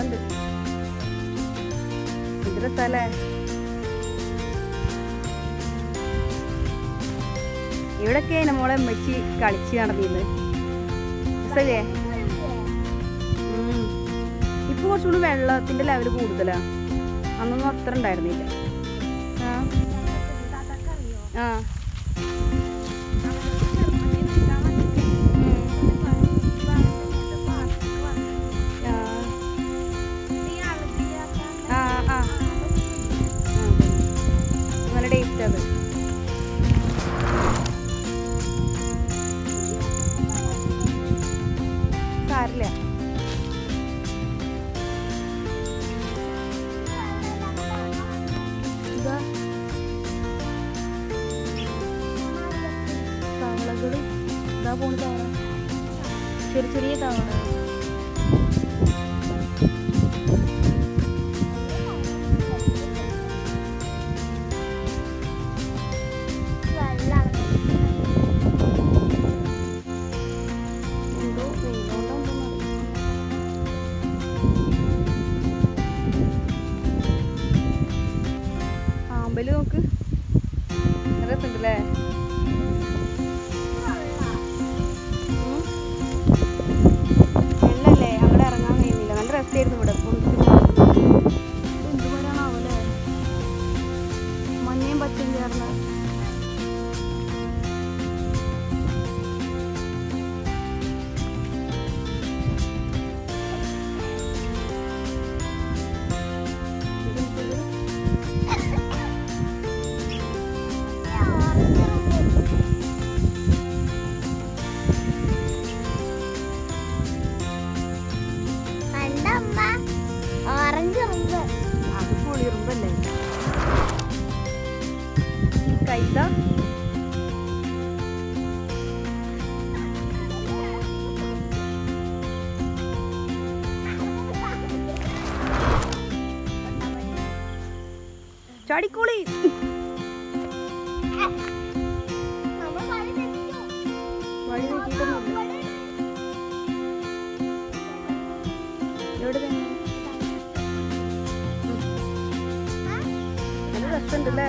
കാണുന്നുണ്ട് ഇതൊരു സ്ഥലേ ഇവിടൊക്കെ നമ്മളെ മെച്ചി കളിച്ച് നടന്നിരുന്നത്. രസല്ലേ ഇപ്പൊ കുറച്ചുകൂടി വെള്ളത്തിന്റെ ലെവൽ കൂടുതലാ. അന്നൊന്നും അത്ര ഉണ്ടായിരുന്നില്ല. ആ. ഇതാ പോണ തവള ചെറിയ ചെറിയ തവള എന്തോ വെയിലോണ്ടോ ആമ്പല് നോക്ക് не верно. കൈത ചാടിക്കോളി. വഴി എവിടെ തന്നെ നല്ല രസമുണ്ടല്ലേ?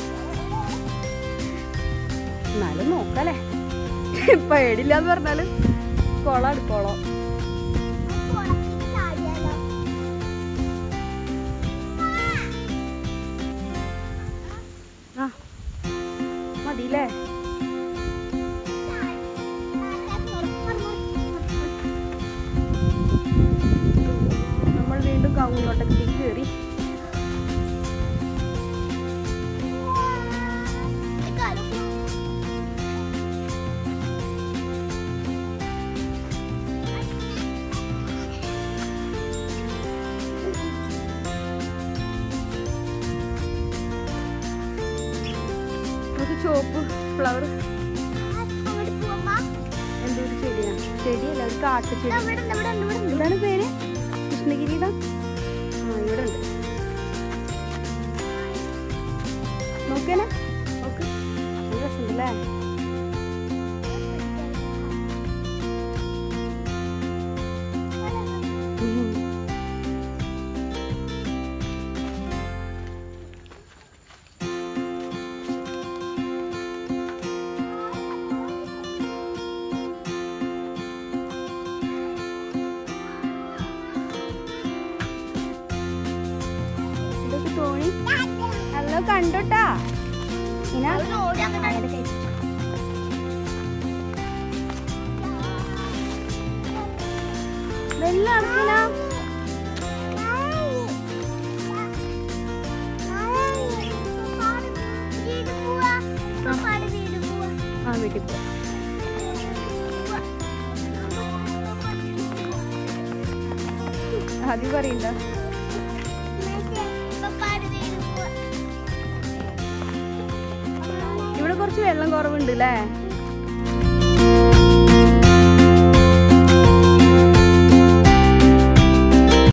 എന്നാലും നോക്കല്ലേ. പേടില്ല എന്ന് പറഞ്ഞാൽ കൊളാണ് കൊളം ചുവപ്പ് ഫ്ലവർ എന്തൊരു ചെടിയാണ് ചെടിയല്ല ഒരു കാട്ടുചെടി. എന്താണ് പേര്? കൃഷ്ണഗിരിയുടെ ആ ഇവിടെ ഉണ്ട് നോക്കേനെ. നോക്ക്. നല്ല രസമുണ്ടല്ലേ? ഇതൊക്കെ തോണി നല്ല കണ്ടോട്ടാ. വെള്ളം ആ വീട്ടിൽ ആദ്യം പറയണ്ട. കുറച്ച് വെള്ളം കുറവുണ്ട് അല്ലേ